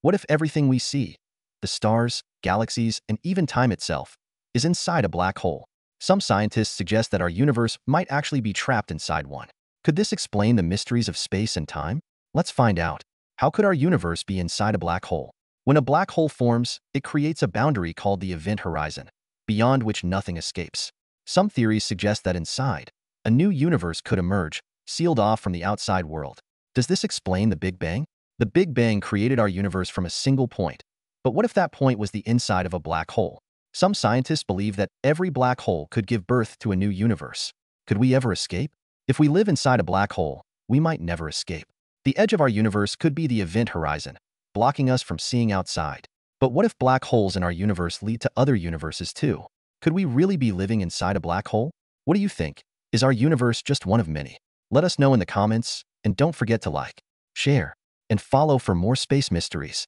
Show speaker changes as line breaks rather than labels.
What if everything we see, the stars, galaxies, and even time itself, is inside a black hole? Some scientists suggest that our universe might actually be trapped inside one. Could this explain the mysteries of space and time? Let's find out. How could our universe be inside a black hole? When a black hole forms, it creates a boundary called the event horizon, beyond which nothing escapes. Some theories suggest that inside, a new universe could emerge, sealed off from the outside world. Does this explain the Big Bang? The Big Bang created our universe from a single point. But what if that point was the inside of a black hole? Some scientists believe that every black hole could give birth to a new universe. Could we ever escape? If we live inside a black hole, we might never escape. The edge of our universe could be the event horizon, blocking us from seeing outside. But what if black holes in our universe lead to other universes too? Could we really be living inside a black hole? What do you think? Is our universe just one of many? Let us know in the comments, and don't forget to like, share, and follow for more space mysteries.